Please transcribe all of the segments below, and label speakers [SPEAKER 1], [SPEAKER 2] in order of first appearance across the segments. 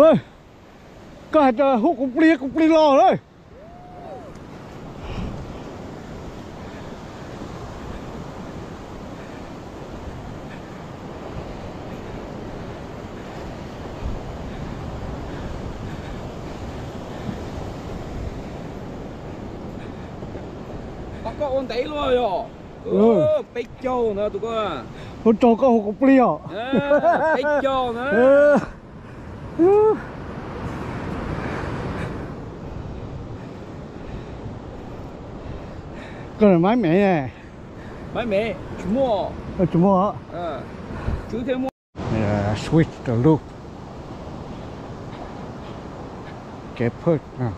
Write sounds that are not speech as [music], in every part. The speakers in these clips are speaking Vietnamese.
[SPEAKER 1] ơi cả hút cũng đi cũng đi lo đấy.
[SPEAKER 2] Có ôn tí luôn rồi.
[SPEAKER 1] Ừ.
[SPEAKER 2] Ừ, bích châu nữa tụi con.
[SPEAKER 1] Hút cho có đi à.
[SPEAKER 2] À, Bích châu nữa [laughs]
[SPEAKER 1] cái này máy mẹ nè
[SPEAKER 2] Mấy mẹ, chú mua.
[SPEAKER 1] Ờ, chú mua.
[SPEAKER 2] À, Chú thêm mua.
[SPEAKER 1] Yeah, switch the loop. Get put now.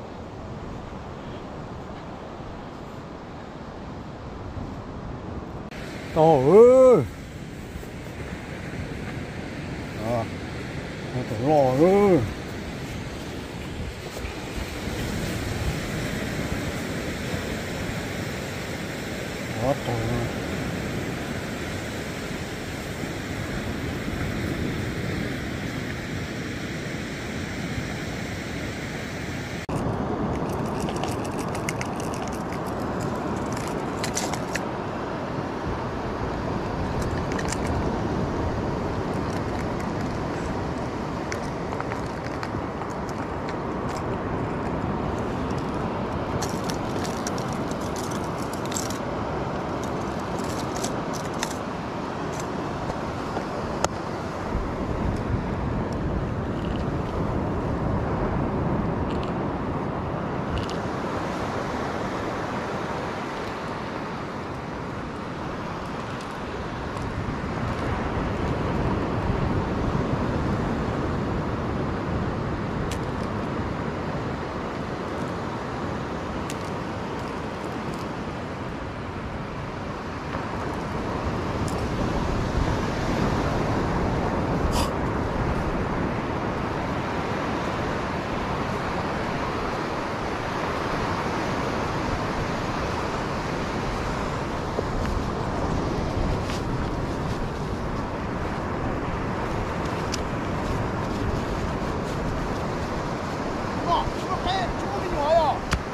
[SPEAKER 1] Trời ơi nó lò
[SPEAKER 2] ư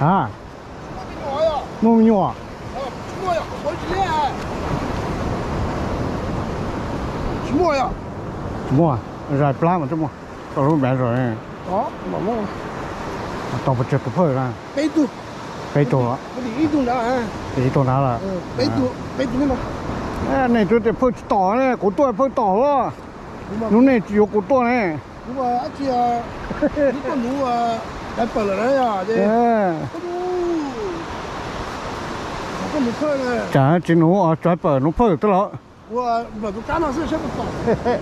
[SPEAKER 1] 啊？弄不弄啊？什么呀？我去
[SPEAKER 2] 练。什么
[SPEAKER 1] 呀？什么？人不拉
[SPEAKER 2] 么？什
[SPEAKER 1] 么？到时
[SPEAKER 2] 候买人。啊？什么？
[SPEAKER 1] 倒不这不
[SPEAKER 2] 跑人。百度。百度。
[SPEAKER 1] 我第一种单。第一了。百度，百度
[SPEAKER 2] 么？哎，
[SPEAKER 1] 那就得跑倒嘞，过
[SPEAKER 2] 多跑倒了。侬那只有过多嘞。我阿姐，[laughs] 你
[SPEAKER 1] 不
[SPEAKER 2] 弄啊？还本来呀，
[SPEAKER 1] 这。哎。这？啊，赶紧弄，跑得了。
[SPEAKER 2] 我我都干了事，不。嘿嘿。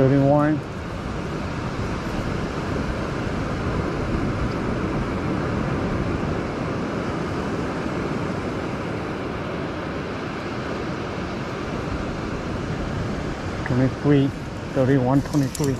[SPEAKER 1] Dirty wine Twenty-three, thirty-one, twenty-three.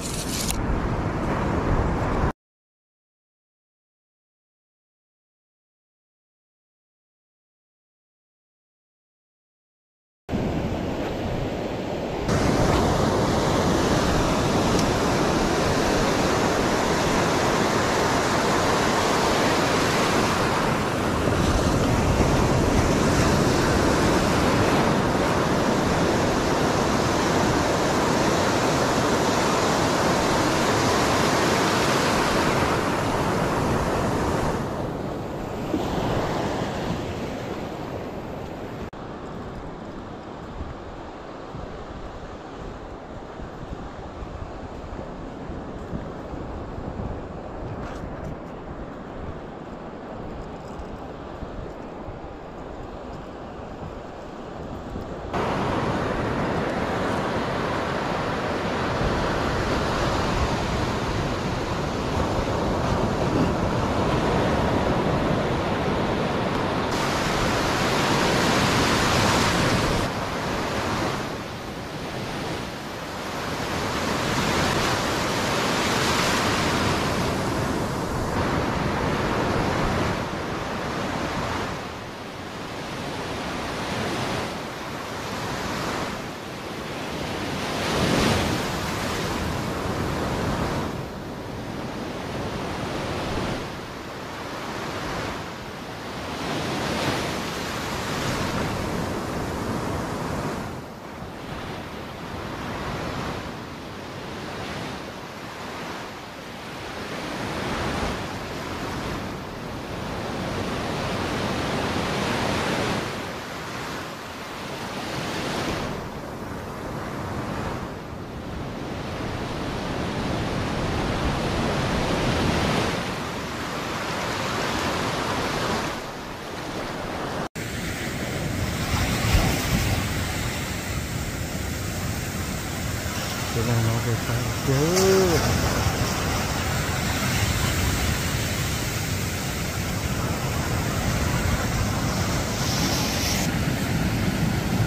[SPEAKER 1] Chỗ này nó về sao chứ.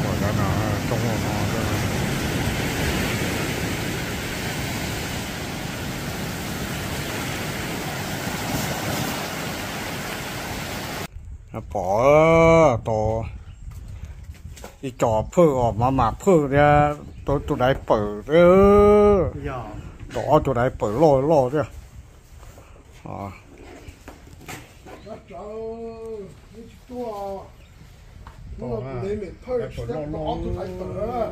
[SPEAKER 1] Quả ra nó trong hồ nó rồi. Nó bỏ tổ đi trò phơ ở mà mà phơ ra tôi tôi đấy bở đó
[SPEAKER 3] giờ
[SPEAKER 1] đó tôi đấy bở lo lo chứ à.
[SPEAKER 2] Nó cháu, nó chỉ tua. Nó lấy mệt thôi, nó nó phải tờ.